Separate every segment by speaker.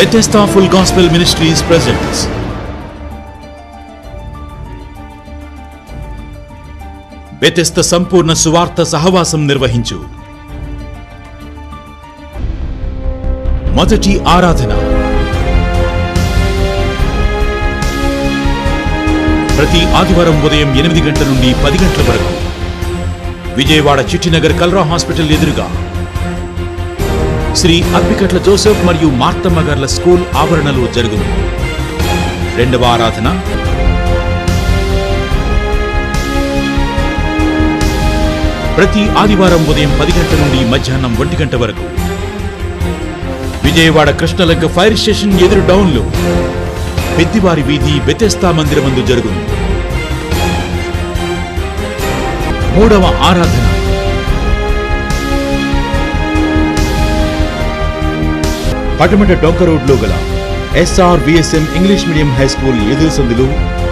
Speaker 1: Bethesda Full Gospel Ministries presents. Bethesda సంపూర్ణ సువార్త సహవాసం నిర్వహించు మొదటి ఆరాధన ప్రతి ఆదివారం ఉదయం ఎనిమిది గంటల నుండి పది గంటల వరకు విజయవాడ చిట్టినగర్ కల్రా హాస్పిటల్ ఎదురుగా శ్రీ అప్పికట్ల జోసెఫ్ మరియు మార్తమ్మ గార్ల స్కూల్ ఆవరణలో జరుగును. రెండవ ఆరాధన. ప్రతి ఆదివారం ఉదయం పది గంటల నుండి మధ్యాహ్నం ఒంటి గంట వరకు. విజయవాడ కృష్ణలంక ఫైర్ స్టేషన్ ఎదురు డౌన్లో. పెద్దివారి వీధి బెతెస్తా మందిరమందు జరుగును. మూడవ ఆరాధన. పటమట డొంక రోడ్లో గల SR VSM English medium high school ఎదురు సందులు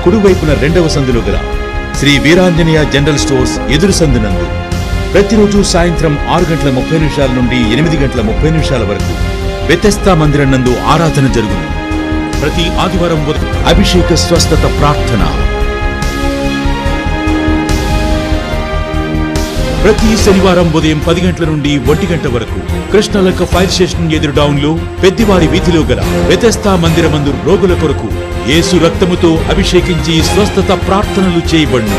Speaker 1: కుడివైపున రెండవ సందులో గల శ్రీ వీరాంజనేయ జనరల్ స్టోర్స్ ఎదురు సందునందు ప్రతిరోజు సాయంత్రం ఆరు గంటల ముప్పై నిమిషాల నుండి ఎనిమిది గంటల ముప్పై నిమిషాల వరకు వ్యతస్థా మందిరం నందు ఆరాధన జరుగును. ప్రతి ఆదివారం ఉదయం అభిషేక స్వస్థత ప్రార్థన. ప్రతి శనివారం ఉదయం పది గంటల నుండి ఒంటి గంట వరకు కృష్ణలక్క ఫైర్ స్టేషన్ ఎదురు డౌన్లో పెద్దివారి వీధిలో గల వ్యతస్థా మందిరమందు రోగుల కొరకు యేసు రక్తముతో అభిషేకించి స్వస్థత ప్రార్థనలు చేయబడి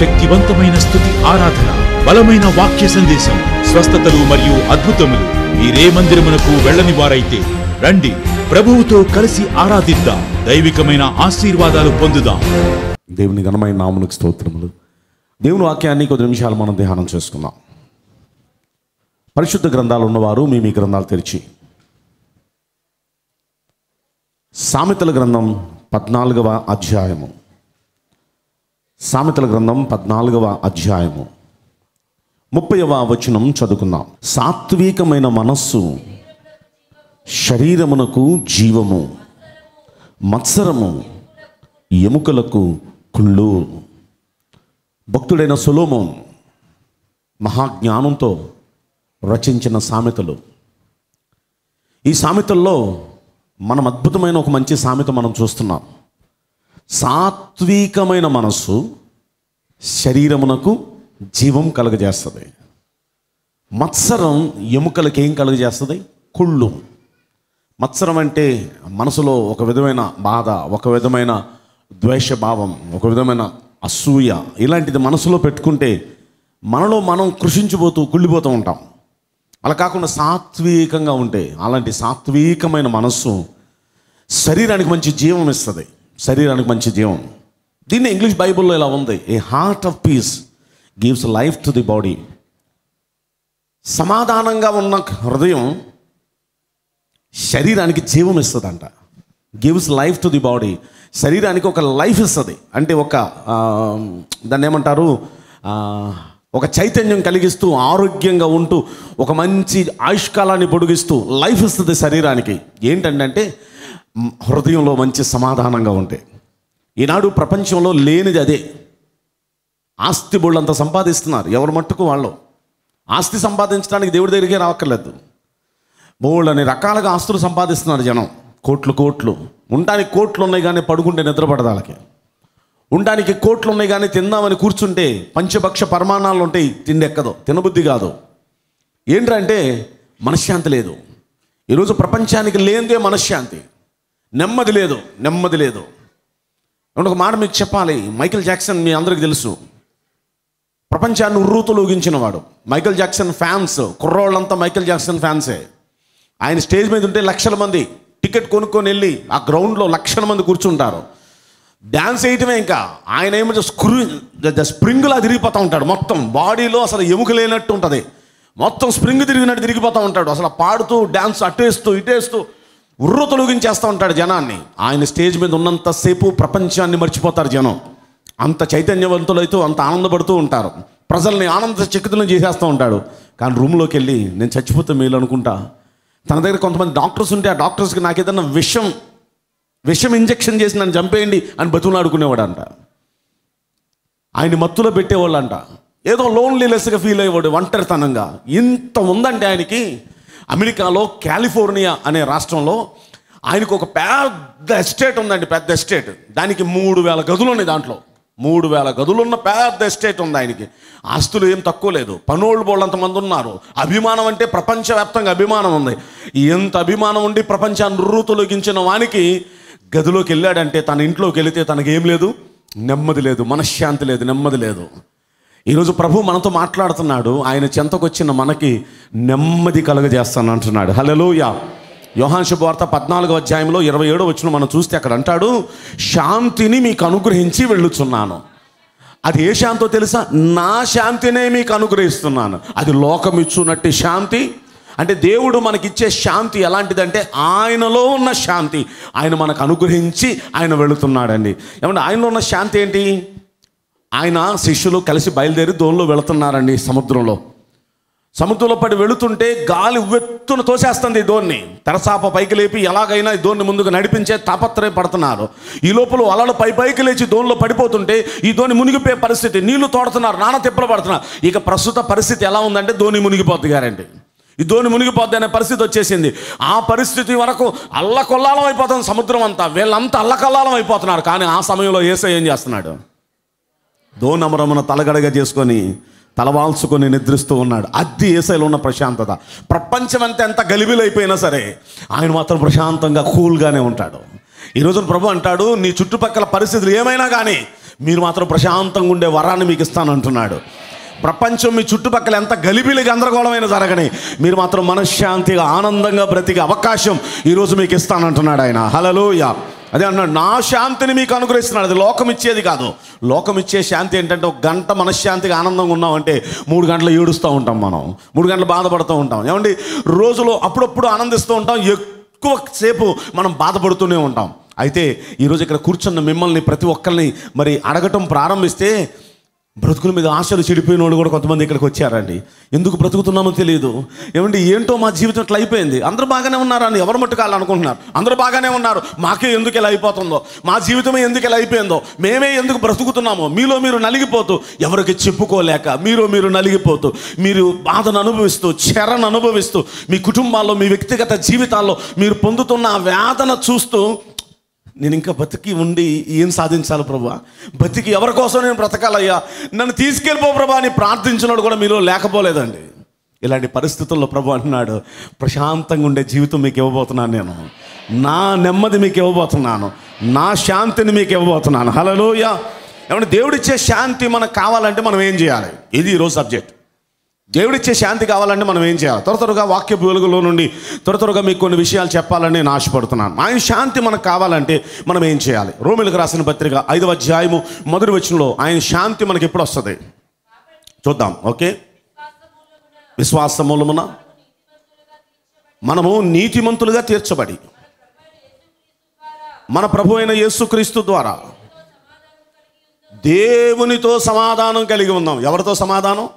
Speaker 1: శక్తివంతమైన స్థుతి ఆరాధన బలమైన వాక్య సందేశం స్వస్థతలు మరియు అద్భుతములు మీరే మందిరమునకు వెళ్ళని వారైతే రండి ప్రభువుతో కలిసి ఆరాధిద్దాం దైవికమైన ఆశీర్వాదాలు పొందుదాం.
Speaker 2: దేవుని ఘనమైన నామునికి స్తోత్రములు. దేవుని వాక్యాన్ని కొద్ది నిమిషాలు మనం ధ్యానం చేసుకుందాం. పరిశుద్ధ గ్రంథాలు ఉన్నవారు మీ మీ గ్రంథాలు తెరిచి. సామెతల గ్రంథం పద్నాలుగవ అధ్యాయము. సామెతల గ్రంథం పద్నాలుగవ అధ్యాయము. ముప్పైవ వచనం చదువుకుందాం. సాత్వికమైన మనస్సు శరీరమునకు జీవము. మత్సరము ఎముకలకు కుళ్ళు. భక్తుడైన సులోమోన్ మహాజ్ఞానంతో రచించిన సామెతలు. ఈ సామెతల్లో మనం అద్భుతమైన ఒక మంచి సామెత మనం చూస్తున్నాం. సాత్వికమైన మనస్సు శరీరమునకు జీవం కలుగజేస్తుంది. మత్సరం ఎముకలకు ఏం కలుగజేస్తుంది? కుళ్ళు. మత్సరం అంటే మనసులో ఒక విధమైన బాధ ఒక విధమైన ద్వేషభావం ఒక విధమైన అసూయ ఇలాంటిది మనసులో పెట్టుకుంటే మనలో మనం కృషించిపోతూ కుళ్ళిపోతూ ఉంటాం. అలా కాకుండా సాత్వికంగా ఉంటే అలాంటి సాత్వికమైన మనస్సు శరీరానికి మంచి జీవం ఇస్తుంది. శరీరానికి మంచి జీవం. దీన్ని ఇంగ్లీష్ బైబిల్లో ఇలా ఉంది. A heart of peace gives life to the body సమాధానంగా ఉన్న హృదయం శరీరానికి జీవం ఇస్తుందంట. Gives life to the body శరీరానికి ఒక లైఫ్ ఇస్తుంది. అంటే ఒక దాన్ని ఏమంటారు? ఒక చైతన్యం కలిగిస్తూ ఆరోగ్యంగా ఉంటూ ఒక మంచి ఆయుష్కాలాన్ని పొడిగిస్తూ లైఫ్ ఇస్తుంది శరీరానికి. ఏంటంటే హృదయంలో మంచి సమాధానంగా ఉంటే. ఈనాడు ప్రపంచంలో లేనిది అదే. ఆస్తి బోళ్ళంతా సంపాదిస్తున్నారు. ఎవరు మట్టుకు వాళ్ళు? ఆస్తి సంపాదించడానికి దేవుడి దగ్గరికే రావక్కర్లేదు. బోళ్ళు రకాలుగా ఆస్తులు సంపాదిస్తున్నారు జనం. కోట్లు కోట్లు. ఉండడానికి కోట్లు ఉన్నాయి కానీ పడుకుంటే నిద్రపడదు వాళ్ళకి. ఉండడానికి కోట్లు ఉన్నాయి కానీ తిందామని కూర్చుంటే పంచభక్ష పరమాణాలు ఉంటాయి తిండి ఎక్కదు తినబుద్ధి కాదు. ఏంటంటే మనశ్శాంతి లేదు. ఈరోజు ప్రపంచానికి లేనిదే మనశ్శాంతి. నెమ్మది లేదు నెమ్మది లేదు. ఒక మాట మీకు చెప్పాలి మైకేల్ జాక్సన్ మీ అందరికి తెలుసు. ప్రపంచాన్ని ఉర్రూతలోగించిన వాడు. మైకేల్ జాక్సన్ ఫ్యాన్స్ కుర్రోళ్ళంతా మైకేల్ జాక్సన్ ఫ్యాన్సే. ఆయన స్టేజ్ మీద ఉంటే లక్షల మంది. టికెట్ కొనుక్కొని వెళ్ళి ఆ గ్రౌండ్లో లక్షల మంది కూర్చుంటారు. డ్యాన్స్ వేయటమే ఇంకా. ఆయన ఏమో స్క్రూ స్ప్రింగ్లా తిరిగిపోతూ ఉంటాడు మొత్తం. బాడీలో అసలు ఎముక లేనట్టు ఉంటుంది. మొత్తం స్ప్రింగ్ తిరిగినట్టు తిరిగిపోతూ ఉంటాడు. అసలు పాడుతూ డ్యాన్స్ అటేస్తూ ఇటేస్తూ ఉర్రు తొలగించేస్తూ ఉంటాడు జనాన్ని. ఆయన స్టేజ్ మీద ఉన్నంతసేపు ప్రపంచాన్ని మర్చిపోతారు జనం. అంత చైతన్యవంతులైతూ అంత ఆనందపడుతూ ఉంటారు. ప్రజల్ని ఆనంద చకితులను చేసేస్తూ ఉంటాడు. కానీ రూమ్లోకి వెళ్ళి నేను చచ్చిపోతే మేలు అనుకుంటా? తన దగ్గర కొంతమంది డాక్టర్స్ ఉంటే ఆ డాక్టర్స్కి నాకు ఏదన్నా విషం విషం ఇంజెక్షన్ చేసి నన్ను చంపేయండి అని బతులాడుకునేవాడు అంట ఆయన మత్తులో పెట్టేవాళ్ళు అంట ఏదో లోన్లీలెస్గా ఫీల్ అయ్యేవాడు ఒంటరితనంగా. ఇంత ఉందంటే ఆయనకి అమెరికాలో కాలిఫోర్నియా అనే రాష్ట్రంలో ఆయనకు ఒక పెద్ద ఎస్టేట్ ఉందండి పెద్ద ఎస్టేట్. దానికి మూడు వేల గదులు ఉన్నాయి దాంట్లో. మూడు వేల గదులున్న పెద్ద ఎస్టేట్ ఉంది ఆయనకి. ఆస్తులు ఏం తక్కువ లేదు. పనోళ్ళు బోళ్ళంతమంది ఉన్నారు. అభిమానం అంటే ప్రపంచవ్యాప్తంగా అభిమానం ఉంది. ఎంత అభిమానం ఉండి ప్రపంచాన్ని రుతొలగించిన వానికి గదిలోకి వెళ్ళాడంటే తన ఇంట్లోకి వెళితే తనకేం లేదు? నెమ్మది లేదు. మనశ్శాంతి లేదు. నెమ్మది లేదు. ఈరోజు ప్రభు మనతో మాట్లాడుతున్నాడు. ఆయన చెంతకొచ్చిన మనకి నెమ్మది కలుగజేస్తాను అంటున్నాడు హలోయ యోహాన్ వార్త పద్నాలుగో అధ్యాయంలో ఇరవై ఏడో వచ్చిన మనం చూస్తే అక్కడ అంటాడు శాంతిని మీకు అనుగ్రహించి వెళ్ళుచున్నాను. అది ఏ శాంతో తెలుసా? నా శాంతినే మీకు అనుగ్రహిస్తున్నాను. అది లోకం ఇచ్చున్నట్టు శాంతి. అంటే దేవుడు మనకిచ్చే శాంతి ఎలాంటిదంటే ఆయనలో ఉన్న శాంతి. ఆయన మనకు అనుగ్రహించి ఆయన వెళుతున్నాడండి. ఏమంటే ఆయనలో ఉన్న శాంతి ఏంటి? ఆయన శిష్యులు కలిసి బయలుదేరి దోణిలో వెళుతున్నారండి సముద్రంలో. సముద్రంలో పడి వెళుతుంటే గాలి ఉవ్వెత్తున తోసేస్తుంది ఈ దోన్ని తెరసాప పైకి లేపి ఎలాగైనా ఈ దోన్ని ముందుకు నడిపించే తాపత్రయ పడుతున్నారు. ఈ లోపల అలలు పై పైకి లేచి దోనిలో పడిపోతుంటే ఈ దోని మునిగిపోయే పరిస్థితి. నీళ్ళు తోడుతున్నారు నాన్న తిప్పలు పడుతున్నారు. ఇక ప్రస్తుత పరిస్థితి ఎలా ఉందంటే ధోని మునిగిపోద్ది గారండి ఈ దోని మునిగిపోద్ది అనే పరిస్థితి వచ్చేసింది. ఆ పరిస్థితి వరకు అల్లకొల్లాలం అయిపోతుంది సముద్రం అంతా. వీళ్ళంతా అల్లకల్లాలం అయిపోతున్నారు. కానీ ఆ సమయంలో ఏసై ఏం చేస్తున్నాడు? దోనమరమున తలగడగా చేసుకొని తలవాల్చుకొని నిద్రిస్తూ ఉన్నాడు. అది ఏసైలో ఉన్న ప్రశాంతత. ప్రపంచం అంత ఎంత గలిబిలైపోయినా సరే ఆయన మాత్రం ప్రశాంతంగా కూల్గానే ఉంటాడు. ఈరోజు ప్రభు అంటాడు నీ చుట్టుపక్కల పరిస్థితులు ఏమైనా కానీ మీరు మాత్రం ప్రశాంతంగా ఉండే వరాన్ని మీకు ఇస్తాను అంటున్నాడు ప్రపంచం మీ చుట్టుపక్కల ఎంత గలిబిలి గందరగోళమైన జరగని మీరు మాత్రం మనశ్శాంతిగా ఆనందంగా బ్రతికే అవకాశం ఈరోజు మీకు ఇస్తానంటున్నాడు ఆయన. హలలోయ అదే అన్నాడు నా శాంతిని మీకు అనుగ్రహిస్తున్నాడు. అది లోకం ఇచ్చేది కాదు. లోకం ఇచ్చే శాంతి ఏంటంటే ఒక గంట మనశ్శాంతిగా ఆనందంగా ఉన్నామంటే మూడు గంటలు ఏడుస్తూ ఉంటాం మనం. మూడు గంటలు బాధపడుతూ ఉంటాం. ఏమండి? రోజులో అప్పుడప్పుడు ఆనందిస్తూ ఉంటాం. ఎక్కువ సేపు మనం బాధపడుతూనే ఉంటాం. అయితే ఈరోజు ఇక్కడ కూర్చున్న మిమ్మల్ని ప్రతి ఒక్కరిని మరి అడగటం ప్రారంభిస్తే బ్రతుకుల మీద ఆశలు చెడిపోయిన వాళ్ళు కూడా కొంతమంది ఇక్కడికి వచ్చారండి. ఎందుకు బ్రతుకుతున్నామో తెలియదు. ఏమండి ఏంటో మా జీవితం ఇట్లా అయిపోయింది. అందరూ బాగానే ఉన్నారని ఎవరు మట్టుకాలనుకుంటున్నారు అందరూ బాగానే ఉన్నారు. మాకే ఎందుకు ఇలా అయిపోతుందో? మా జీవితమే ఎందుకు ఇలా అయిపోయిందో? మేమే ఎందుకు బ్రతుకుతున్నామో? మీలో మీరు నలిగిపోతూ ఎవరికి చెప్పుకోలేక మీరు మీరు నలిగిపోతూ మీరు బాధను అనుభవిస్తూ చెరను అనుభవిస్తూ మీ కుటుంబాల్లో మీ వ్యక్తిగత జీవితాల్లో మీరు పొందుతున్న వేదన చూస్తూ నేను ఇంకా బతికి ఉండి ఏం సాధించాలి ప్రభా? బతికి ఎవరి కోసం నేను బ్రతకాలయ్యా? నన్ను తీసుకెళ్ళిపో ప్రభా అని ప్రార్థించినాడు కూడా మీలో లేకపోలేదండి. ఇలాంటి పరిస్థితుల్లో ప్రభు అంటున్నాడు ప్రశాంతంగా ఉండే జీవితం మీకు ఇవ్వబోతున్నాను నేను. నా నెమ్మది మీకు ఇవ్వబోతున్నాను. నా శాంతిని మీకు ఇవ్వబోతున్నాను. హలోయ ఏమంటే దేవుడిచ్చే శాంతి మనకు కావాలంటే మనం ఏం చేయాలి? ఇది ఈరోజు సబ్జెక్ట్. దేవుడిచ్చే శాంతి కావాలంటే మనం ఏం చేయాలి? త్వర త్వరగా వాక్య వెలుగులో నుండి త్వర త్వరగా మీకు కొన్ని విషయాలు చెప్పాలని నేను ఆశపడుతున్నాను. ఆయన శాంతి మనకు కావాలంటే మనం ఏం చేయాలి? రోమిలకు రాసిన పత్రిక ఐదవ అధ్యాయము మొదటి వచనంలో ఆయన శాంతి మనకి ఎప్పుడు వస్తుంది? చూద్దాం ఓకే? విశ్వాస మూలమున మనము నీతిమంతులుగా తీర్చబడి మన ప్రభు అయిన యేసుక్రీస్తు ద్వారా దేవునితో సమాధానం కలిగి ఉన్నాం. ఎవరితో సమాధానం?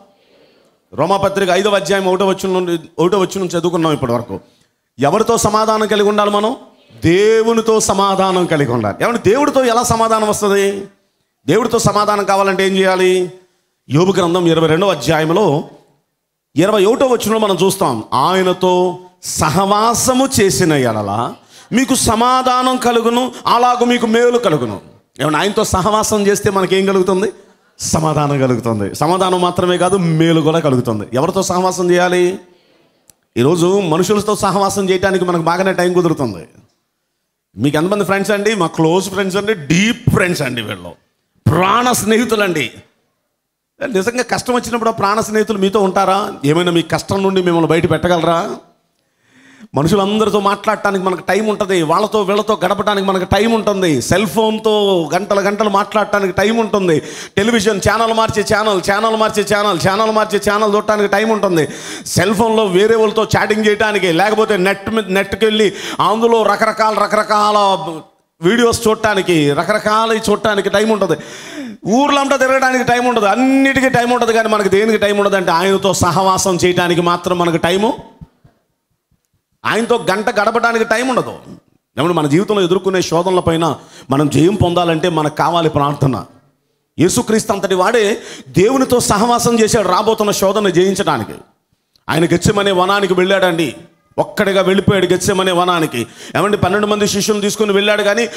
Speaker 2: రోమాపత్రిక ఐదవ అధ్యాయం ఒకటో వచ్చిన నుండి ఒకటో వచ్చిన నుంచి చదువుకున్నాం ఇప్పటి వరకు ఎవరితో సమాధానం కలిగి ఉండాలి మనం? దేవునితో సమాధానం కలిగి ఉండాలి. ఏమంటే దేవుడితో ఎలా సమాధానం వస్తుంది? దేవుడితో సమాధానం కావాలంటే ఏం చేయాలి? యోగు గ్రంథం ఇరవై రెండవ అధ్యాయంలో ఇరవై ఒకటో వచ్చినలో మనం చూస్తాం ఆయనతో సహవాసము చేసిన ఎడల మీకు సమాధానం కలుగును అలాగ మీకు మేలు కలుగును. ఏమన్నా ఆయనతో సహవాసం చేస్తే మనకేం కలుగుతుంది? సమాధానం కలుగుతుంది. సమాధానం మాత్రమే కాదు మేలు కూడా కలుగుతుంది. ఎవరితో సహవాసం చేయాలి? ఈరోజు మనుషులతో సహవాసం చేయడానికి మనకు బాగానే టైం కుదురుతుంది. మీకు ఎంతమంది ఫ్రెండ్స్ అండి? మా క్లోజ్ ఫ్రెండ్స్ అండి డీప్ ఫ్రెండ్స్ అండి వీళ్ళు. ప్రాణ స్నేహితులండి. నిజంగా కష్టం వచ్చినప్పుడు ప్రాణ స్నేహితులు మీతో ఉంటారా? ఏమైనా మీ కష్టం నుండి మిమ్మల్ని బయట పెట్టగలరా? మనుషులందరితో మాట్లాడటానికి మనకు టైం ఉంటుంది వాళ్ళతో వీళ్ళతో గడపడానికి మనకు టైం ఉంటుంది సెల్ ఫోన్తో గంటల గంటలు మాట్లాడటానికి టైం ఉంటుంది టెలివిజన్ ఛానల్ మార్చే ఛానల్ ఛానల్ మార్చే ఛానల్ ఛానల్ మార్చే ఛానల్ చూడటానికి టైం ఉంటుంది. సెల్ ఫోన్లో వేరే వాళ్ళతో చాటింగ్ చేయడానికి లేకపోతే నెట్ మీద నెట్కి వెళ్ళి అందులో రకరకాల రకరకాల వీడియోస్ చూడటానికి రకరకాల చూడటానికి టైం ఉంటుంది. ఊర్లంతా తిరగడానికి టైం ఉండదు అన్నిటికీ టైం ఉంటుంది కానీ మనకి దేనికి టైం ఉండదు అంటే ఆయనతో సహవాసం చేయడానికి మాత్రం మనకు టైము ఆయనతో గంట గడపడానికి టైం ఉండదు. ఏమంటే మన జీవితంలో ఎదుర్కొనే శోధనల పైన మనం జయం పొందాలంటే మనకు కావాలి ప్రార్థన. యేసుక్రీస్తు అంతటి వాడే దేవునితో సహవాసం చేశాడు రాబోతున్న శోధన జయించడానికి. ఆయన గెచ్చమనే వనానికి వెళ్ళాడండి. ఒక్కడిగా వెళ్ళిపోయాడు గెచ్చమనే వనానికి. ఏమంటే పన్నెండు మంది శిష్యులు తీసుకుని వెళ్ళాడు కానీ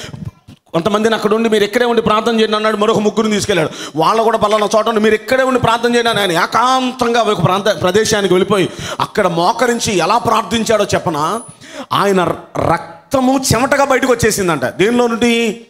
Speaker 2: కొంతమందిని అక్కడ ఉండి మీరు ఇక్కడే ఉండి ప్రార్థన చేయండి అన్నాడు మరొక ముగ్గురిని తీసుకెళ్ళాడు. వాళ్ళు కూడా పలానా చోట ఉండి మీరు ఇక్కడే ఉండి ప్రార్థన చేయండి అని ఆయన ఏకాంతంగా ఒక ప్రాంత ప్రదేశానికి వెళ్ళిపోయి అక్కడ మోకరించి ఎలా ప్రార్థించాడో చెప్పనా? ఆయన రక్తము చెమటగా బయటకు వచ్చేసిందంట. దేనిలో నుండి?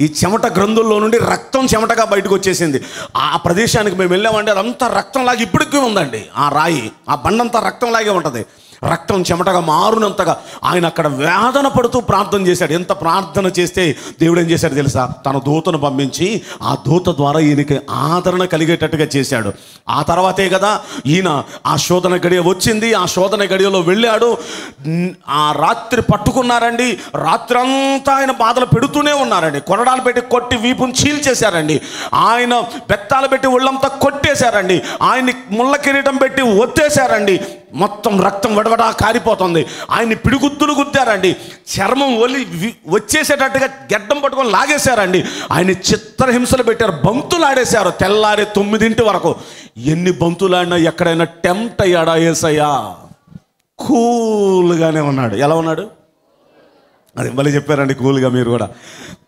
Speaker 2: ఈ చెమట గ్రంథుల్లో నుండి రక్తం చెమటగా బయటకు వచ్చేసింది. ఆ ప్రదేశానికి మేము వెళ్ళామంటే అదంతా రక్తంలాగా ఇప్పటికీ ఉందండి. ఆ రాయి ఆ బండంతా రక్తంలాగే ఉంటుంది. రక్తం చెమటగా మారునంతగా ఆయన అక్కడ వేదన పడుతూ ప్రార్థన చేశాడు. ఎంత ప్రార్థన చేస్తే దేవుడు ఏం చేశాడు తెలుసా? తన దూతను పంపించి ఆ దూత ద్వారా ఈయనకి ఆదరణ కలిగేటట్టుగా చేశాడు. ఆ తర్వాతే కదా ఈయన ఆ శోధన గడియ వచ్చింది. ఆ శోధన గడియలో వెళ్ళాడు. ఆ రాత్రి పట్టుకున్నారండి. రాత్రి అంతా ఆయన బాధలు పెడుతూనే ఉన్నారండి. కొరడాలు పెట్టి కొట్టి వీపుని చీల్చేశారండి ఆయన బెత్తాలు పెట్టి ఒళ్ళంతా కొట్టేశారండి. ఆయన్ని ముళ్ళ కిరీటం పెట్టి ఒత్తేశారండి. మొత్తం రక్తం వడవడా కారిపోతుంది. ఆయన్ని పిడిగుద్దులు గుద్దారండి. చర్మం ఒలి వి- వచ్చేసేటట్టుగా గెడ్డం పట్టుకొని లాగేశారండి. ఆయన చిత్రహింసలు పెట్టారు. బంతులు ఆడేశారు. తెల్లారి తొమ్మిదింటి వరకు. ఎన్ని బంతులు ఆడినా ఎక్కడైనా టెంప్ట్ అయ్యాడా ఏసయ్యా కూల్గానే ఉన్నాడు. ఎలా ఉన్నాడు? అది మళ్ళీ చెప్పారండి కూల్గా మీరు కూడా.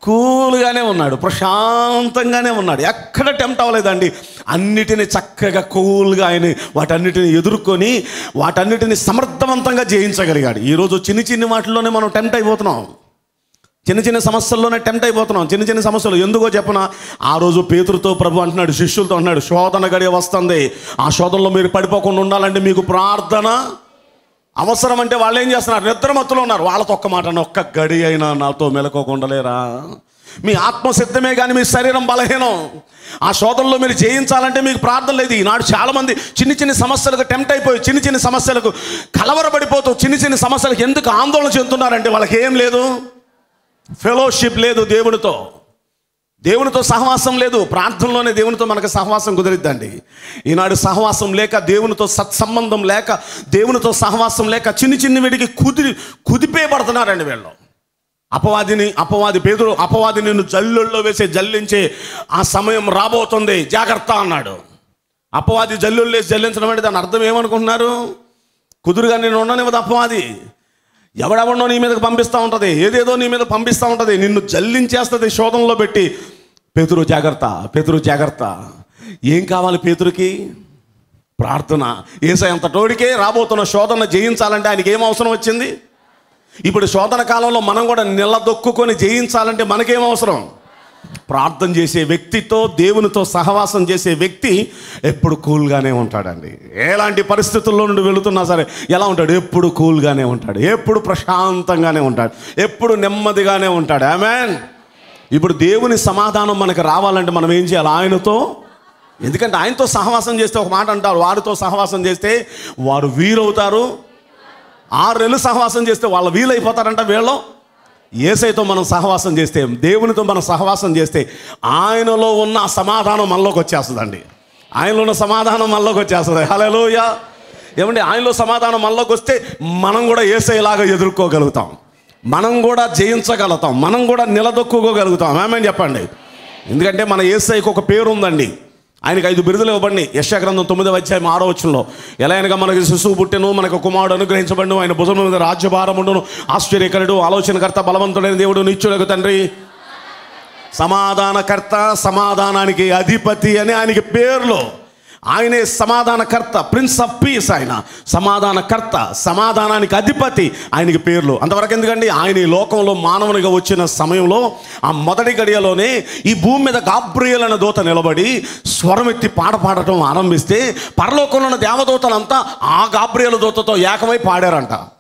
Speaker 2: కూల్గానే ఉన్నాడు ప్రశాంతంగానే ఉన్నాడు. ఎక్కడ టెంప్ట్ అవ్వలేదండి. అన్నిటిని చక్కగా కూల్గా ఆయన వాటన్నిటిని ఎదుర్కొని వాటన్నిటిని సమర్థవంతంగా జయించగలిగాడు. ఈరోజు చిన్ని చిన్ని వాటిల్లోనే మనం టెంప్ట్ అయిపోతున్నాం. చిన్న చిన్న సమస్యల్లోనే టెంప్ట్ అయిపోతున్నాం. చిన్న చిన్న సమస్యలు ఎందుకో చెప్పన? ఆ రోజు పేతురుతో ప్రభు అంటున్నాడు శిష్యులతో అంటున్నాడు శోధన గడియ వస్తుంది. ఆ శోధనలో మీరు పడిపోకుండా ఉండాలంటే మీకు ప్రార్థన అవసరం అంటే వాళ్ళు ఏం చేస్తున్నారు? నిద్రమత్తులు ఉన్నారు. వాళ్ళతో ఒక్క మాట ఒక్క గడి అయినా నాతో మెలకోకుండలేరా మీ ఆత్మ సిద్ధమే కానీ మీ శరీరం బలహీనం. ఆ శోధనలో మీరు జయించాలంటే మీకు ప్రార్థన లేదు. ఈనాడు చాలామంది చిన్న చిన్న సమస్యలకు టెంప్ట్ అయిపోయి చిన్న చిన్న సమస్యలకు కలవరపడిపోతూ చిన్న చిన్న సమస్యలకు ఎందుకు ఆందోళన చెందుతున్నారంటే వాళ్ళకి ఏం లేదు? ఫెలోషిప్ లేదు దేవునితో. దేవునితో సహవాసం లేదు. ప్రార్థనలోనే దేవునితో మనకు సహవాసం కుదిరిద్దండి. ఈనాడు సహవాసం లేక దేవునితో సత్సంబంధం లేక దేవునితో సహవాసం లేక చిన్ని చిన్ని వీడికి కుదిరి కుదిపేయబడుతున్నారండి వీళ్ళు. అపవాదిని అపవాది పేదరు అపవాది నిన్ను జల్లుల్లో వేసే జల్లించే ఆ సమయం రాబోతుంది. జాగ్రత్త అన్నాడు. అపవాది జల్లుల్లో వేసి జల్లించడం అంటే దాని అర్థం ఏమనుకుంటున్నారు? కుదురుగా నేను ఉండనివ్వదు అపవాది. ఎవడెవడో నీ మీదకి పంపిస్తూ ఉంటుంది. ఏదేదో నీ మీద పంపిస్తూ ఉంటుంది. నిన్ను జల్లించేస్తుంది శోధనలో పెట్టి పేతురు జాగ్రత్త పేతురు జాగ్రత్త. ఏం కావాలి పేతురికి? ప్రార్థన. ఏసై అంత తోడికే రాబోతున్న శోధన జయించాలంటే ఆయనకి ఏం అవసరం వచ్చింది? ఇప్పుడు శోధన కాలంలో మనం కూడా నిలదొక్కుకొని జయించాలంటే మనకేం అవసరం? ప్రార్థన చేసే వ్యక్తితో దేవునితో సహవాసం చేసే వ్యక్తి ఎప్పుడు కూల్గానే ఉంటాడండి. ఎలాంటి పరిస్థితుల్లో నుండి వెళుతున్నా సరే ఎలా ఉంటాడు? ఎప్పుడు కూల్గానే ఉంటాడు. ఎప్పుడు ప్రశాంతంగానే ఉంటాడు. ఎప్పుడు నెమ్మదిగానే ఉంటాడు. ఆమెన్ ఇప్పుడు దేవుని సమాధానం మనకు రావాలంటే మనం ఏం చేయాలి? ఆయనతో? ఎందుకంటే ఆయనతో సహవాసం చేస్తే ఒక మాట అంటారు. వారితో సహవాసం చేస్తే వారు వీరవుతారు. ఆరు నెలలు సహవాసం చేస్తే వాళ్ళు వీలైపోతారంట వీళ్ళు ఏసైతో మనం సహవాసం చేస్తే దేవునితో మనం సహవాసం చేస్తే ఆయనలో ఉన్న సమాధానం మనలోకి వచ్చేస్తుందండి. ఆయనలో ఉన్న సమాధానం మనలోకి వచ్చేస్తుంది. హలోయ ఏమండి ఆయనలో సమాధానం మనలోకి వస్తే మనం కూడా ఏసైలాగా ఎదుర్కోగలుగుతాం. మనం కూడా జయించగలుగుతాం మనం కూడా నిలదొక్కుకోగలుగుతాం. ఏమని చెప్పండి. ఎందుకంటే మన ఏసైకి ఒక పేరు ఉందండి ఆయనకి ఐదు బిరుదులు ఇవ్వబడి యశాగ్రంథం తొమ్మిదవ అధ్యాయం ఆరో వచ్చంలో ఎలా అయినగా మనకి శిశువు పుట్టెను మనకు కుమారుడు అనుగ్రహించబడిను ఆయన భుజం మీద రాజ్యభారం ఉండును ఆశ్చర్యకరుడు ఆలోచనకర్త బలవంతుడైన దేవుడు నిత్యులకు తండ్రి. సమాధానకర్త సమాధానానికి అధిపతి అని ఆయనకి పేర్లు. ఆయనే సమాధానకర్త ప్రిన్స్ ఆఫ్ పీస్ ఆయన. సమాధానకర్త సమాధానానికి అధిపతి ఆయనకి పేర్లు. అంతవరకు ఎందుకండి? ఆయన ఈ లోకంలో మానవునిగా వచ్చిన సమయంలో ఆ మొదటి గడియలోనే ఈ భూమి మీద గాబ్రియల్ అనే దూత నిలబడి స్వరం ఎత్తి పాట పాడటం ఆరంభిస్తే పరలోకంలో ఉన్న దేవదూతలంతా ఆ గాబ్రియల దూతతో ఏకమై పాడారంట.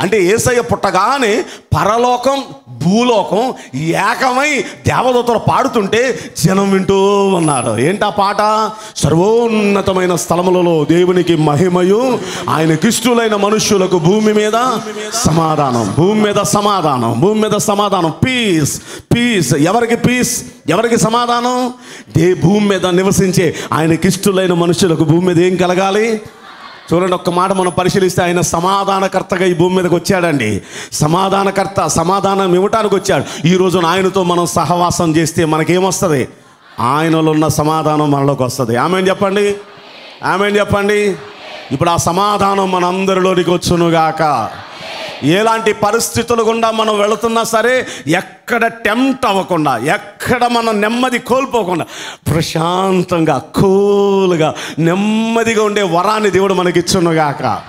Speaker 2: అంటే ఏసయ్య పుట్టగానే పరలోకం భూలోకం ఏకమై దేవదూతలు పాడుతుంటే జనం వింటూ ఉన్నారు. ఏంటా పాట? సర్వోన్నతమైన స్థలములలో దేవునికి మహిమయు ఆయన ఆయనకిష్టులైన మనుష్యులకు భూమి మీద సమాధానం. భూమి మీద సమాధానం భూమి మీద సమాధానం. పీస్ పీస్ ఎవరికి పీస్ ఎవరికి సమాధానం? దే భూమి మీద నివసించే ఆయన కిష్టులైన మనుషులకు భూమి మీద ఏం కలగాలి? చూడండి ఒక్క మాట మనం పరిశీలిస్తే ఆయన సమాధానకర్తగా ఈ భూమి మీదకి వచ్చాడండి. సమాధానకర్త సమాధానం ఇవ్వటానికి వచ్చాడు. ఈ రోజున ఆయనతో మనం సహవాసం చేస్తే మనకేమొస్తుంది? ఆయనలో ఉన్న సమాధానం మనలోకి వస్తుంది. ఆమె చెప్పండి? ఆమె చెప్పండి? ఇప్పుడు ఆ సమాధానం మన అందరిలోనికి వచ్చునుగాక. ఎలాంటి పరిస్థితులు గుండా మనం వెళుతున్నా సరే ఎక్కడ టెంప్ట్ అవ్వకుండా ఎక్కడ మనం నెమ్మది కోల్పోకుండా ప్రశాంతంగా కూల్గా నెమ్మదిగా ఉండే వరాన్ని దేవుడు మనకిచ్చునుగాక.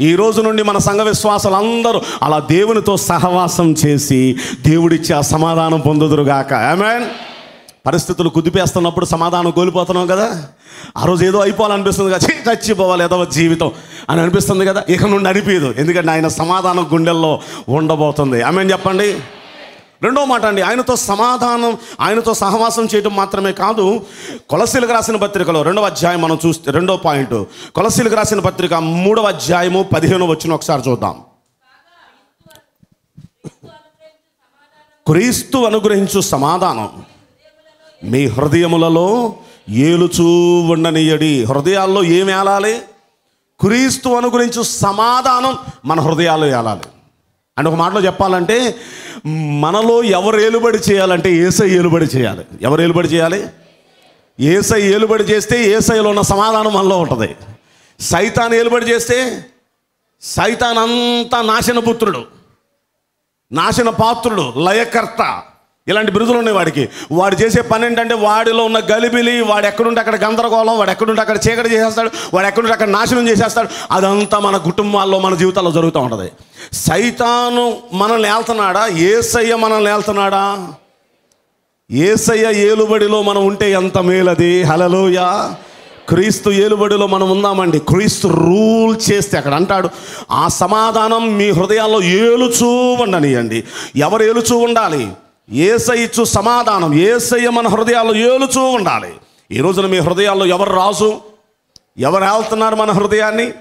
Speaker 2: ఈ రోజు నుండి మన సంఘ విశ్వాసాలు అందరూ అలా దేవునితో సహవాసం చేసి దేవుడిచ్చి ఆ సమాధానం పొందుదురుగాక. ఆమెన్ పరిస్థితులు కుదిపేస్తున్నప్పుడు సమాధానం కోల్పోతున్నాం కదా? ఆ రోజు ఏదో అయిపోవాలనిపిస్తుంది కదా. చచ్చిపోవాలి ఏదో జీవితం అని అనిపిస్తుంది కదా. ఇక నుండి అనిపించదు. ఎందుకంటే ఆయన సమాధానం గుండెల్లో ఉండబోతుంది. ఆమె చెప్పండి. రెండో మాట అండి. ఆయనతో సమాధానం ఆయనతో సహవాసం చేయటం మాత్రమే కాదు కొలసీలకు రాసిన పత్రికలో రెండవ అధ్యాయం మనం చూస్తే రెండో పాయింట్. కొలసీలకు రాసిన పత్రిక మూడవ అధ్యాయము పదిహేను వచ్చిన ఒకసారి చూద్దాం. క్రీస్తు అనుగ్రహించు సమాధానం. మీ హృదయములలో ఏలుచూ ఉండనియడి. హృదయాల్లో ఏం ఏలాలి? క్రీస్తు అనుగురించు సమాధానం మన హృదయాల్లో ఏలాలి. అంటే ఒక మాటలో చెప్పాలంటే మనలో ఎవరు ఏలుబడి చేయాలంటే ఏసై ఏలుబడి చేయాలి. ఎవరు ఏలుబడి చేయాలి? ఏసై ఏలుబడి చేస్తే ఏసైలో ఉన్న సమాధానం మనలో ఉంటుంది. సైతాన్ ఏలుబడి చేస్తే సైతాన్ అంతా నాశన పుత్రుడు నాశన పాత్రుడు లయకర్త. ఇలాంటి బిరుదులు ఉన్నాయి వాడికి. వాడు చేసే పని ఏంటంటే వాడిలో ఉన్న గలిబిలి వాడు ఎక్కడుంటే అక్కడ గందరగోళం వాడు ఎక్కడుంటే అక్కడ చీకటి చేసేస్తాడు వాడు ఎక్కడుంటే అక్కడ నాశనం చేసేస్తాడు అదంతా మన కుటుంబాల్లో మన జీవితాల్లో జరుగుతూ ఉంటుంది. సైతాను మనల్ని ఏళ్తున్నాడా? ఏసయ్య మనల్ని ఏళ్తున్నాడా? ఏసయ్య ఏలుబడిలో మనం ఉంటే ఎంత మేలది? హలలోయ క్రీస్తు ఏలుబడిలో మనం ఉందామండి. క్రీస్తు రూల్ చేస్తే అక్కడ అంటాడు ఆ సమాధానం మీ హృదయాల్లో ఏలుచూ ఉండనియండి. ఎవరు ఏలుచూ ఉండాలి? ఏసై ఇచ్చు సమాధానం ఏసయ్య మన హృదయాల్లో ఏలుచూ ఉండాలి. ఈ రోజున మీ హృదయాల్లో ఎవరు రాజు? ఎవరు ఏళ్తున్నారు మన హృదయాన్ని?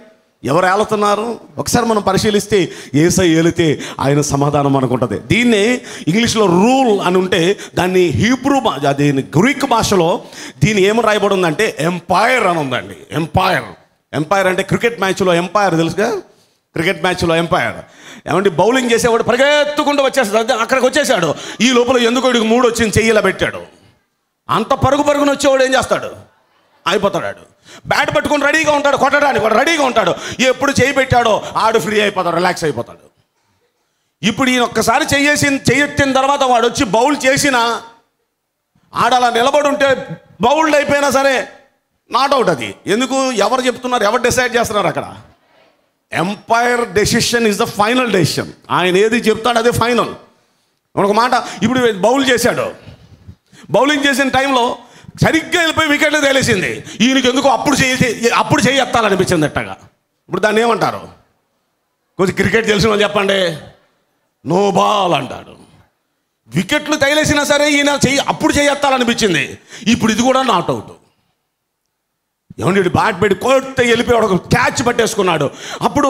Speaker 2: ఎవరు ఏలుతున్నారు? ఒకసారి మనం పరిశీలిస్తే ఏసై ఏలితే ఆయన సమాధానం అనుకుంటుంది. దీన్ని ఇంగ్లీష్లో రూల్ అని ఉంటే దాన్ని హీబ్రూ దీని గ్రీక్ భాషలో దీని ఏం రాయబడి ఉందంటే ఎంపైర్ అని ఉందండి. ఎంపైర్. ఎంపైర్ అంటే క్రికెట్ మ్యాచ్లో ఎంపైర్ తెలుసుగా? క్రికెట్ మ్యాచ్లో ఎంపైర్. ఏమంటే బౌలింగ్ చేసేవాడు పరిగెత్తుకుంటూ వచ్చేస్తాడు అక్కడికి వచ్చేసాడు ఈ లోపల ఎందుకు వీడికి మూడు వచ్చింది చెయ్యిలా పెట్టాడు. అంత పరుగు పరుగున వచ్చేవాడు ఏం చేస్తాడు? అయిపోతాడు బ్యాట్ పట్టుకొని రెడీగా ఉంటాడు కొట్టడానికి వాడు రెడీగా ఉంటాడు. ఎప్పుడు చేయి పెట్టాడో ఆడు ఫ్రీ అయిపోతాడు రిలాక్స్ అయిపోతాడు. ఇప్పుడు ఈయన ఒక్కసారి చెయ్యేసి చెయ్యెత్తిన తర్వాత వాడు వచ్చి బౌల్ చేసినా ఆడలా నిలబడి ఉంటే బౌల్డ్ అయిపోయినా సరే నాట్ అవుట్ అది. ఎందుకు? ఎవరు చెప్తున్నారు? ఎవరు డిసైడ్ చేస్తున్నారు అక్కడ? Umpire decision is the final decision ఆయన ఏది చెప్తాడు అదే ఫైనల్ ఒక మాట ఇప్పుడు బౌల్ చేశాడు. బౌలింగ్ చేసిన టైంలో సరిగ్గా వెళ్ళిపోయి వికెట్లు తేలేసింది. ఈయనకి ఎందుకు అప్పుడు చేయి అప్పుడు చేయి ఎత్తాలనిపించింది అట్టగా. ఇప్పుడు దాన్ని ఏమంటారు? కొంచెం క్రికెట్ తెలిసిన వాళ్ళు చెప్పండి. నో బాల్ అంటాడు. వికెట్లు తగిలేసినా సరే ఈయన చెయ్యి అప్పుడు చేయత్తాలనిపించింది ఇప్పుడు ఇది కూడా నాట్ అవుట్ ఏమండి బ్యాట్ పెట్టి కొడితే వెళ్ళిపోయాడు ఒక క్యాచ్ పట్టేసుకున్నాడు. అప్పుడు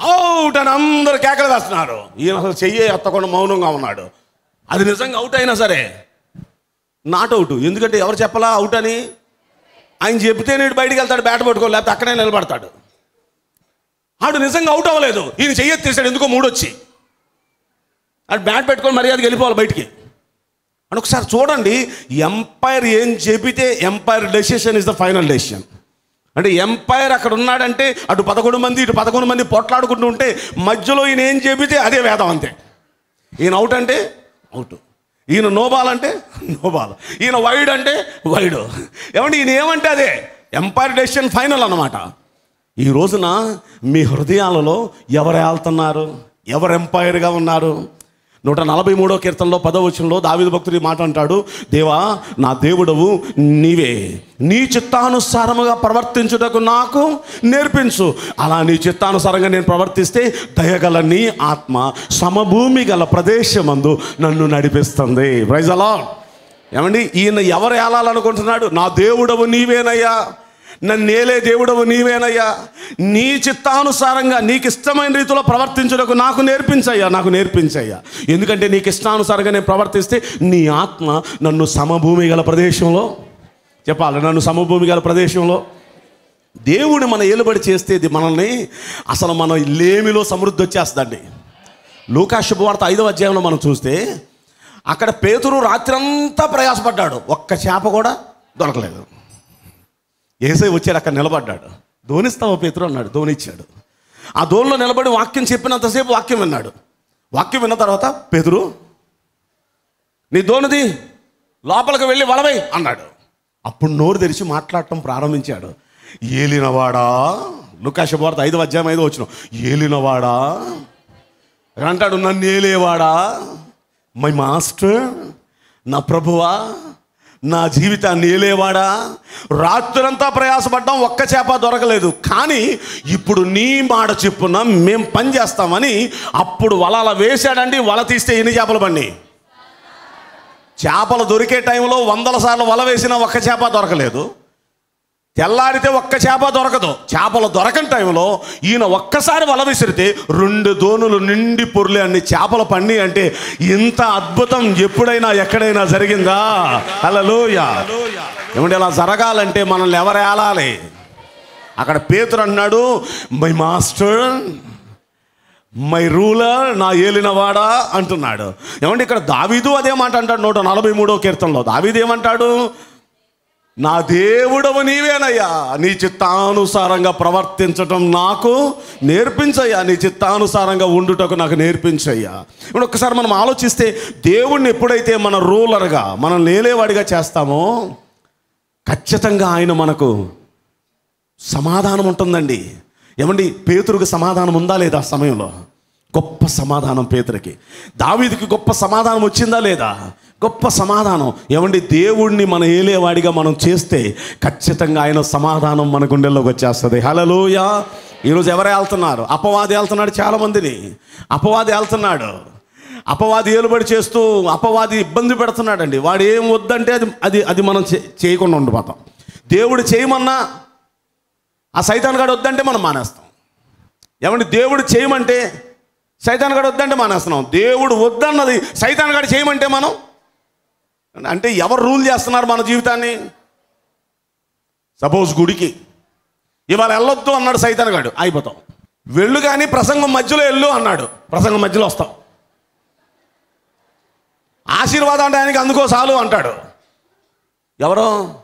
Speaker 2: అవుట్ అని అందరు కేకలు వేస్తున్నారు. ఈయన అసలు చెయ్యే ఎత్తకుండా మౌనంగా ఉన్నాడు. అది నిజంగా అవుట్ అయినా సరే నాట్ అవుట్ ఎందుకంటే ఎవరు చెప్పలా అవుట్ అని? ఆయన చెప్తే నేను బయటికి వెళ్తాడు బ్యాట్ పట్టుకో లేకపోతే అక్కడే నిలబడతాడు. ఆడు నిజంగా అవుట్ అవ్వలేదు. ఈయన చెయ్యెత్తేసాడు ఎందుకో మూడొచ్చి. ఆడు బ్యాట్ పెట్టుకొని మర్యాదకి వెళ్ళిపోవాలి బయటికి. అని ఒకసారి చూడండి ఎంపైర్ ఏం చెబితే umpire decision is the final decision. అంటే ఎంపైర్ అక్కడ ఉన్నాడంటే అటు పదకొండు మంది ఇటు పదకొండు మంది పొట్లాడుకుంటూ ఉంటే మధ్యలో ఈయన ఏం చెబితే అదే వేదం అంతే. ఈయన అవుట్ అంటే అవుట్. ఈయన నోబాల్ అంటే నోబాల్. ఈయన వైడ్ అంటే వైడ్. ఏమంటే ఈయన ఏమంటే అదే? ఎంపైర్ డెసిషన్ ఫైనల్ అనమాట ఈ రోజున మీ హృదయాలలో ఎవరు వెళ్తున్నారు ఎవరు ఎంపైర్గా ఉన్నారు? నూట నలభై మూడో కీర్తనలో పదవచనంలో దావిద భక్తుడి మాట అంటాడు. దేవా నా దేవుడవు నీవే. నీ చిత్తానుసారముగా ప్రవర్తించుటకు నాకు నేర్పించు. అలా నీ చిత్తానుసారంగా నేను ప్రవర్తిస్తే దయగల నీ ఆత్మ సమభూమి గల ప్రదేశమందు నన్ను నడిపిస్తుంది. ప్రైజ్ అలా ఏమండి? ఈయన ఎవరు ఏలాలనుకుంటున్నాడు? నా దేవుడవు నీవేనయ్యా. నన్ను దేవుడవు నీవేనయ్యా. నీ చిత్తానుసారంగా నీకు ఇష్టమైన రీతిలో ప్రవర్తించుటకు నాకు నేర్పించయ్యా నాకు నేర్పించయ్యా. ఎందుకంటే నీకు ఇష్టానుసారంగా నేను ప్రవర్తిస్తే నీ ఆత్మ నన్ను సమభూమి గల ప్రదేశంలో చెప్పాలి నన్ను సమభూమి గల ప్రదేశంలో. దేవుడు మన ఏలుబడి చేస్తే ఇది మనల్ని అసలు మనం లేమిలో సమృద్ధి వచ్చేస్తుందండి. లూకా శుభవార్త ఐదవ అధ్యాయంలో మనం చూస్తే అక్కడ పేతురు రాత్రంతా ప్రయాసపడ్డాడు. ఒక్క చేప కూడా దొరకలేదు. ఏసై వచ్చాడు అక్కడ నిలబడ్డాడు. ధోనిస్తావు పేతురు అన్నాడు ధోనిచ్చాడు. ఆ ధోనిలో నిలబడి వాక్యం చెప్పినంతసేపు వాక్యం విన్నాడు. వాక్యం విన్న తర్వాత పేతురు నీ ధోనిది లోపలికి వెళ్ళి వలవై అన్నాడు. అప్పుడు నోరు తెరిచి మాట్లాడటం ప్రారంభించాడు. ఏలినవాడా? లుకాశవార్త ఐదు అధ్యాయం ఐదు వచ్చిన ఏలినవాడా? అంటాడు నన్ను ఏలేవాడా? మై మాస్టర్ నా ప్రభువా నా జీవితాన్ని ఏలేవాడా? రాత్రంతా ప్రయాసపడ్డాం ఒక్క చేప దొరకలేదు. కానీ ఇప్పుడు నీ మాట చెప్పున మేం పని చేస్తామని అప్పుడు వలల వేశాడండి వల తీస్తే ఎన్ని చేపలు పండి? చేపలు దొరికే టైంలో వందల సార్లు వల వేసినా ఒక్క చేప దొరకలేదు. తెల్లారితే ఒక్క చేప దొరకదు. చేపలు దొరకని టైంలో ఈయన ఒక్కసారి వల విసిరితే రెండు దోనులు నిండి పొర్లే అన్ని చేపలు పండి అంటే ఇంత అద్భుతం ఎప్పుడైనా ఎక్కడైనా జరిగిందా? అలలోయ ఏమంటే ఇలా జరగాలంటే మనల్ని ఎవరు ఏలాలి? అక్కడ పేతురు అన్నాడు మై మాస్టర్ మై రూలర్ నా ఏలినవాడా? అంటున్నాడు. ఏమంటే ఇక్కడ దావీదు అదే మాట అంటాడు నూట నలభై మూడో కీర్తనలో. దావీదు ఏమంటాడు? నా దేవుడవు నీవేనయ్యా. నీ చిత్తానుసారంగా ప్రవర్తించటం నాకు నేర్పించయ్యా. నీ చిత్తానుసారంగా ఉండుటకు నాకు నేర్పించయ్యా. ఇప్పుడు ఒకసారి మనం ఆలోచిస్తే దేవుణ్ణి ఎప్పుడైతే మన రూలర్గా మనం లేలేవాడిగా చేస్తామో ఖచ్చితంగా ఆయన మనకు సమాధానం ఉంటుందండి. ఏమండి పేతురుకు సమాధానం ఉందా లేదా ఆ సమయంలో? గొప్ప సమాధానం పేతురికి. దావీదికి గొప్ప సమాధానం వచ్చిందా లేదా? గొప్ప సమాధానం. ఏమండి? దేవుణ్ణి మన ఏలేవాడిగా మనం చేస్తే ఖచ్చితంగా ఆయన సమాధానం మన గుండెల్లోకి వచ్చేస్తుంది. హలలోయ ఈరోజు ఎవరు వెళ్తున్నారు అపవాది వెళ్తున్నాడు చాలామందిని. అపవాది వెళ్తున్నాడు అపవాది ఏలుబడి చేస్తూ అపవాది ఇబ్బంది పెడుతున్నాడండి. వాడు ఏం వద్దంటే అది అది అది మనం చేయకుండా ఉండిపోతాం. దేవుడు చేయమన్నా ఆ సైతాన్ గడు వద్దంటే మనం మానేస్తాం. ఏమండి? దేవుడు చేయమంటే సైతాన్ గడు వద్దంటే మానేస్తున్నాం. దేవుడు వద్దన్నది సైతాన్ గడు చేయమంటే మనం అంటే ఎవరు రూల్ చేస్తున్నారు మన జీవితాన్ని? సపోజ్ గుడికి. ఇవాళ వెళ్ళొద్దు అన్నాడు సైతాన్ గాడు. అయిపోతాం వెళ్ళు కానీ ప్రసంగం మధ్యలో వెళ్ళు అన్నాడు. ప్రసంగం మధ్యలో వస్తాం. ఆశీర్వాదం అంటే ఆయనకి అందుకో చాలు అంటాడు. ఎవరో?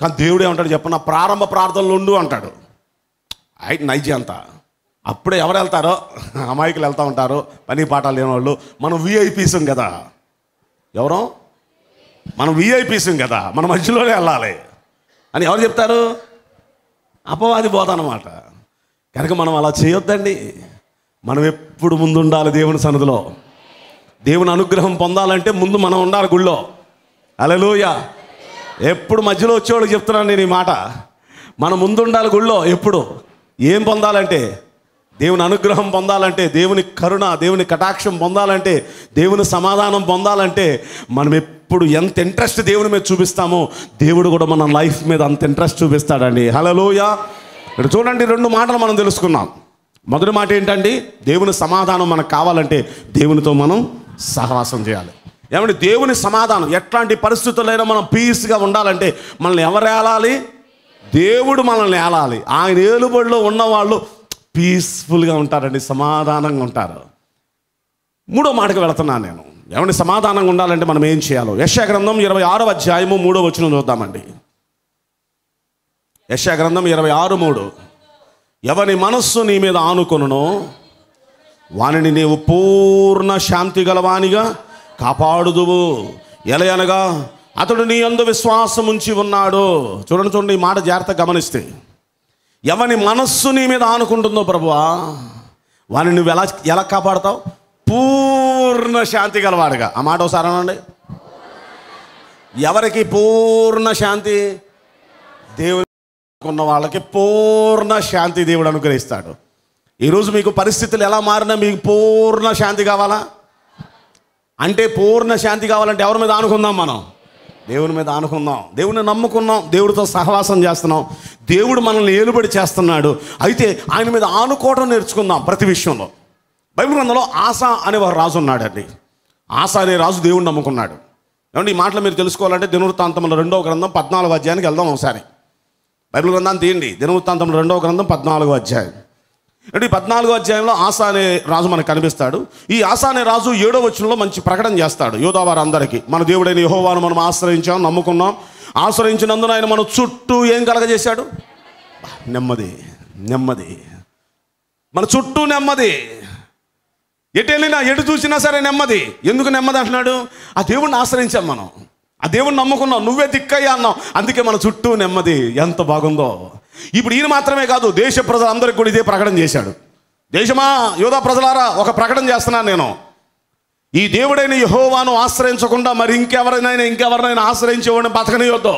Speaker 2: కానీ దేవుడే ఉంటాడు చెప్పన్న ప్రారంభ ప్రార్థనలు ఉండు అంటాడు. అయితే నైజీ అంత. అప్పుడే ఎవరు వెళ్తారో? అమాయకులు వెళ్తూ ఉంటారు. పని పాఠాలు లేని వాళ్ళు మనం విఐపీసం కదా. ఎవరో? మనం విఐపీసం కదా మన మధ్యలోనే వెళ్ళాలి. అని ఎవరు చెప్తారు? అపవాది పోతానమాట కనుక మనం అలా చేయొద్దండి. మనం ఎప్పుడు ముందు ఉండాలి దేవుని సన్నిధిలో. దేవుని అనుగ్రహం పొందాలంటే ముందు మనం ఉండాలి గుళ్ళో. అలలోయ ఎప్పుడు మధ్యలో వచ్చేవాళ్ళకి చెప్తున్నాను నేను ఈ మాట. మనం ముందు ఉండాలి గుళ్ళో ఎప్పుడు? ఏం పొందాలంటే దేవుని అనుగ్రహం పొందాలంటే దేవుని కరుణ దేవుని కటాక్షం పొందాలంటే దేవుని సమాధానం పొందాలంటే మనం ఎప్పుడు ఎంత ఇంట్రెస్ట్ దేవుని మీద చూపిస్తామో దేవుడు కూడా మన లైఫ్ మీద అంత ఇంట్రెస్ట్ చూపిస్తాడండి. హలోయ ఇక్కడ చూడండి రెండు మాటలు మనం తెలుసుకున్నాం. మొదటి మాట ఏంటండి? దేవుని సమాధానం మనకు కావాలంటే దేవునితో మనం సహవాసం చేయాలి. ఏమంటే దేవుని సమాధానం. ఎట్లాంటి పరిస్థితులైనా మనం పీస్గా ఉండాలంటే మనల్ని ఎవరు ఏలాలి? దేవుడు మనల్ని ఏలాలి. ఆయన ఏలుబడిలో ఉన్నవాళ్ళు పీస్ఫుల్గా ఉంటారండి సమాధానంగా ఉంటారు. మూడో మాటకు వెళుతున్నాను నేను. ఏమంటే సమాధానంగా ఉండాలంటే మనం ఏం చేయాలో? యశాగ్రంథం ఇరవై ఆరో అధ్యాయము మూడో వచ్చిన చూద్దామండి. యశాగ్రంథం ఇరవై ఆరు మూడు. ఎవని మనస్సు నీ మీద ఆనుకొనునో వానిని నీవు పూర్ణ శాంతి గలవానిగా కాపాడుదువు. ఎలయనగా అతడు నీ అందు విశ్వాసం ఉంచి ఉన్నాడు. చూడండి చూడండి ఈ మాట జాగ్రత్త గమనిస్తే. ఎవని మనస్సు నీ మీద ఆనుకుంటుందో ప్రభువా వాని నువ్వు ఎలా ఎలా కాపాడతావు? పూర్ణ శాంతి గలవాడుగా. ఆ మాట ఒకసారి అనండి. ఎవరికి పూర్ణ శాంతి? దేవుని ఉన్న వాళ్ళకి పూర్ణ శాంతి దేవుడు అనుగ్రహిస్తాడు. ఈరోజు మీకు పరిస్థితులు ఎలా మారినా మీకు పూర్ణ శాంతి కావాలా? అంటే పూర్ణ శాంతి కావాలంటే ఎవరి మీద ఆనుకుందాం మనం? దేవుని మీద ఆనుకుందాం. దేవుని నమ్ముకున్నాం. దేవుడితో సహవాసం చేస్తున్నాం. దేవుడు మనల్ని ఏలుబడి చేస్తున్నాడు. అయితే ఆయన మీద ఆనుకోవడం నేర్చుకుందాం ప్రతి విషయంలో. బైబిల్ గ్రంథంలో ఆశ అనే ఒక రాజు ఉన్నాడండి. ఆశ అనే రాజు దేవుడిని నమ్ముకున్నాడు. ఏమంటే ఈ మాటలు మీరు తెలుసుకోవాలంటే దినవృత్తాంతంలో రెండవ గ్రంథం పద్నాలుగు అధ్యాయానికి వెళ్దాం ఒకసారి. బైబిల్ గ్రంథాన్ని తీయండి. దినవృత్తాంతంలో రెండవ గ్రంథం పద్నాలుగు అధ్యాయం. అంటే ఈ పద్నాలుగో అధ్యాయంలో ఆశ అనే రాజు మనకు కనిపిస్తాడు. ఈ ఆశ అనే రాజు ఏడో వచనంలో మంచి ప్రకటన చేస్తాడు. యోధావారు అందరికీ మన దేవుడైన యహోవాను మనం ఆశ్రయించాం నమ్ముకున్నాం. ఆశ్రయించినందున ఆయన మన చుట్టూ ఏం కలగజేశాడు? నెమ్మది నెమ్మది. మన చుట్టూ నెమ్మది. ఎటు వెళ్ళినా ఎటు చూసినా సరే నెమ్మది. ఎందుకు నెమ్మది అంటున్నాడు? ఆ దేవుణ్ణి ఆశ్రయించాం మనం. ఆ దేవుణ్ణి నమ్ముకున్నాం. నువ్వే దిక్కయ్యా అన్నాం. అందుకే మన చుట్టూ నెమ్మది. ఎంత బాగుందో. ఇప్పుడు ఈయన మాత్రమే కాదు దేశ ప్రజలందరికీ కూడా ఇదే ప్రకటన చేశాడు. దేశమా యోధా ప్రజలారా ఒక ప్రకటన చేస్తున్నాను నేను. ఈ దేవుడైన యహోవాను ఆశ్రయించకుండా మరి ఇంకెవరినైనా ఇంకెవరినైనా ఆశ్రయించేవాడిని బతకనియొద్దు.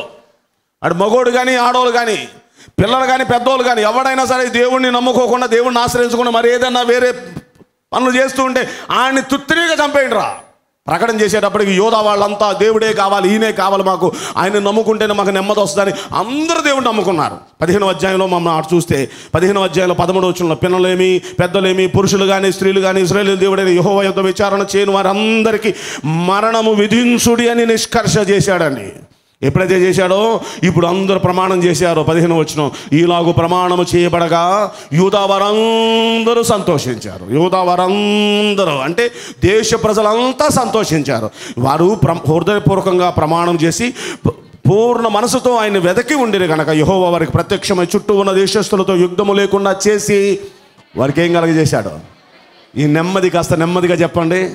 Speaker 2: అటు మగోడు కానీ ఆడోళ్ళు కానీ పిల్లలు కానీ పెద్దోళ్ళు కానీ ఎవడైనా సరే దేవుణ్ణి నమ్ముకోకుండా దేవుణ్ణి ఆశ్రయించకుండా మరి ఏదైనా వేరే పనులు చేస్తూ ఉంటే ఆయన్ని తుత్తిరిగా చంపేయండి రా ప్రకటన చేసేటప్పటికి యోధా వాళ్ళంతా దేవుడే కావాలి ఈయనే కావాలి మాకు. ఆయన నమ్ముకుంటేనే మాకు నెమ్మది వస్తుందని అందరూ దేవుడు నమ్ముకున్నారు. పదిహేను అధ్యాయంలో మమ్మల్ని ఆడు చూస్తే పదిహేను అధ్యాయంలో పదమూడు వచ్చిన పిల్లలేమి పెద్దలేమి పురుషులు కానీ స్త్రీలు కానీ ఇస్రాయేల్ దేవుడైన యహోవ యుద్ధ విచారణ చేయని వారందరికీ మరణము విధించుడి అని నిష్కర్ష చేశాడండి. ఎప్పుడైతే చేశాడో ఇప్పుడు అందరూ ప్రమాణం చేశారో. పదిహేను వచ్చిన ఈలాగు ప్రమాణము చేయబడగా యూదా వారందరూ సంతోషించారు. యూదా వారందరూ అంటే దేశ ప్రజలంతా సంతోషించారు. వారు ప్ర హృదయపూర్వకంగా ప్రమాణం చేసి పూర్ణ మనసుతో ఆయన వెదకి ఉండిరి కనుక యహోవ వారికి ప్రత్యక్షమై చుట్టూ ఉన్న దేశస్తులతో యుద్ధము లేకుండా చేసి వారికి ఏం కలగజేశాడు? ఈ నెమ్మది కాస్త నెమ్మదిగా చెప్పండి.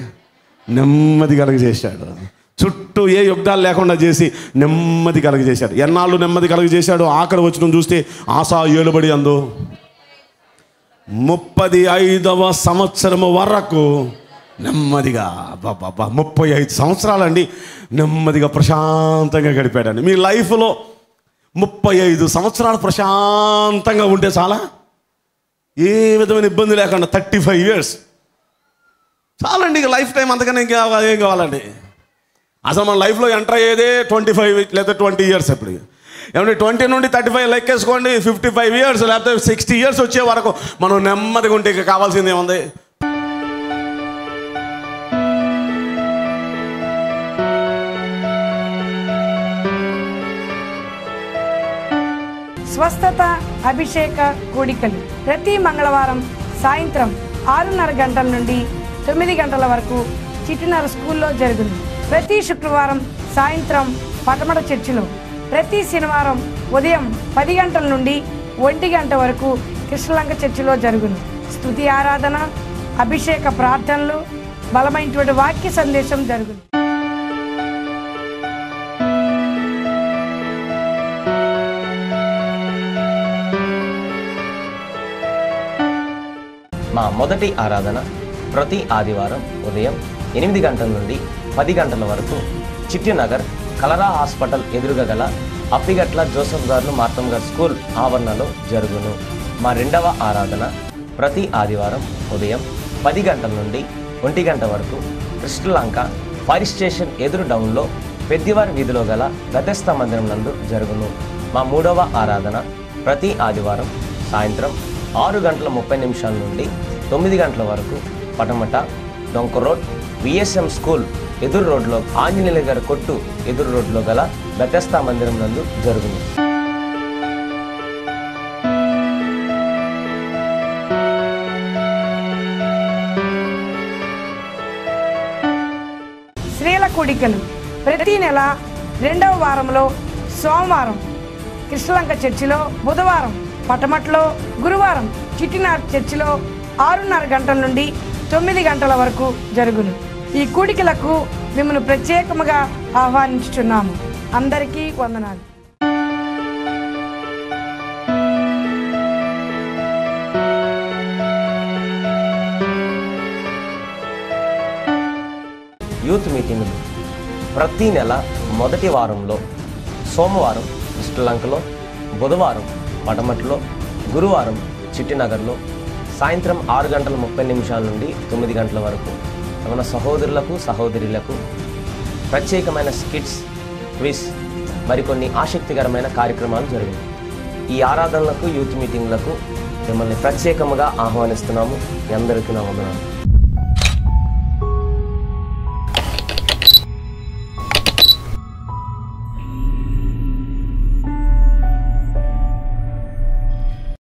Speaker 2: నెమ్మది కలగజేశాడు. చుట్టూ ఏ యుద్ధాలు లేకుండా చేసి నెమ్మది కలుగజేశాడు. ఎన్నాళ్ళు నెమ్మది కలుగజేశాడు ఆఖరి వచ్చిన చూస్తే ఆశా ఏలుబడి అందు. ముప్పది ఐదవ సంవత్సరము వరకు నెమ్మదిగా బాబా ముప్పై ఐదు సంవత్సరాలండి నెమ్మదిగా ప్రశాంతంగా గడిపాడండి. మీ లైఫ్లో ముప్పై ఐదు సంవత్సరాలు ప్రశాంతంగా ఉంటే చాలా? ఏ విధమైన ఇబ్బంది లేకుండా థర్టీ ఫైవ్ ఇయర్స్. చాలండి ఇక లైఫ్ టైం అంతకన్నా ఇంకా ఏం కావాలండి? అసలు మన లైఫ్లో ఎంటర్ అయ్యేదే ట్వంటీ ఫైవ్ లేదా ట్వంటీ ఇయర్స్ ఎప్పుడు ఏమంటే ట్వంటీ నుండి థర్టీ ఫైవ్ లెక్కేసుకోండి ఫిఫ్టీ ఫైవ్ ఇయర్స్ లేకపోతే సిక్స్టీ ఇయర్స్ వచ్చే వరకు మనం నెమ్మదిగా ఉంటే ఇక కావాల్సింది ఏముంది?
Speaker 3: స్వస్థత అభిషేక కోడికలు. ప్రతి మంగళవారం సాయంత్రం ఆరున్నర గంటల నుండి తొమ్మిది గంటల వరకు చిట్టినర స్కూల్లో జరుగుతుంది ప్రతి శుక్రవారం సాయంత్రం పటమడ చర్చిలో ప్రతి శనివారం ఉదయం పది గంటల నుండి ఒంటి గంట వరకు కృష్ణలంక చర్చిలో జరుగును. స్థుతి ఆరాధన అభిషేక ప్రార్థనలు బలమైనటువంటి వాక్య సందేశం జరుగును.
Speaker 4: మా మొదటి ఆరాధన ప్రతి ఆదివారం ఉదయం ఎనిమిది గంటల నుండి పది గంటల వరకు చిట్టినగర్ కలరా హాస్పిటల్ ఎదురుగా గల అప్పిగట్ల జోసఫ్ గారు మార్తం గారు స్కూల్ ఆవరణలో జరుగును. మా రెండవ ఆరాధన ప్రతి ఆదివారం ఉదయం పది గంటల నుండి ఒంటి గంట వరకు కృష్ణలంక ఫైర్ స్టేషన్ ఎదురు డౌన్లో పెద్దివారి వీధిలో గల గతస్థ మందిరం నందు జరుగును. మా మూడవ ఆరాధన ప్రతి ఆదివారం సాయంత్రం ఆరు గంటల ముప్పై నిమిషాల నుండి తొమ్మిది గంటల వరకు పటమట డొంక రోడ్ విఎస్ఎం స్కూల్ ఎదురు రోడ్లో ఆంజనేయుల గారి కొట్టు ఎదురు రోడ్లో గల బెతస్తా మందిరం నందు జరుగును.
Speaker 3: స్త్రీల కూడికలు. ప్రతి నెల రెండవ వారంలో సోమవారం కృష్ణలంక చర్చిలో బుధవారం పటమట్లో గురువారం చిట్టినార్ చర్చిలో ఆరున్నర గంటల నుండి తొమ్మిది గంటల వరకు జరుగును. ఈ కూడికలకు మిమ్మల్ని ప్రత్యేకముగా ఆహ్వానించుచున్నాము. అందరికీ వందనాలు.
Speaker 4: యూత్ మీటింగ్ ప్రతి నెల మొదటి వారంలో సోమవారం శ్రీలంకలో బుధవారం పటమట్లో గురువారం చిట్టినగర్లో సాయంత్రం ఆరు గంటల ముప్పై నిమిషాల నుండి తొమ్మిది గంటల వరకు. మన సహోదరులకు సహోదరులకు ప్రత్యేకమైన స్కిట్స్ క్విజ్ మరికొన్ని ఆసక్తికరమైన కార్యక్రమాలు జరిగాయి ఈ ఆరాధనలకు యూత్ మీటింగ్లకు మిమ్మల్ని ప్రత్యేకముగా ఆహ్వానిస్తున్నాము. మీ అందరికీ నా వందనాలు.